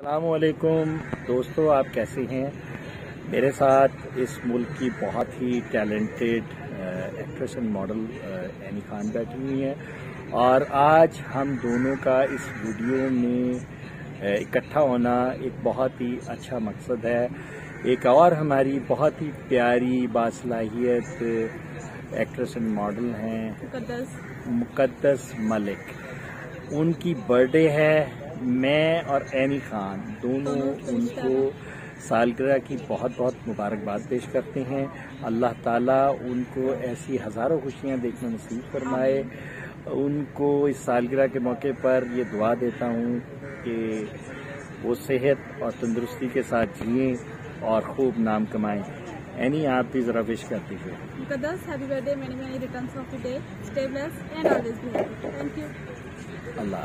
अलकुम दोस्तों आप कैसे हैं? मेरे साथ इस मुल्क की बहुत ही talented actress and model Annie Khan बैठी हुई हैं। और आज हम दोनों का इस वीडियो में इकट्ठा होना एक बहुत ही अच्छा मकसद है। एक और हमारी बहुत ही प्यारी बासलाहियत एक्ट्रेस एंड मॉडल हैं। मुकद्दस मलिक। उनकी बर्थडे है। मैं और एनी खान दोनों उनको सालगिरह की बहुत बहुत मुबारकबाद पेश करते हैं। अल्लाह ताला उनको ऐसी हज़ारों खुशियाँ देखना नसीब फरमाए। उनको इस सालगिरह के मौके पर ये दुआ देता हूँ कि वो सेहत और तंदुरुस्ती के साथ जिए और खूब नाम कमाएँ। एनी आप भी जरा विश कर दीजिए अल्लाह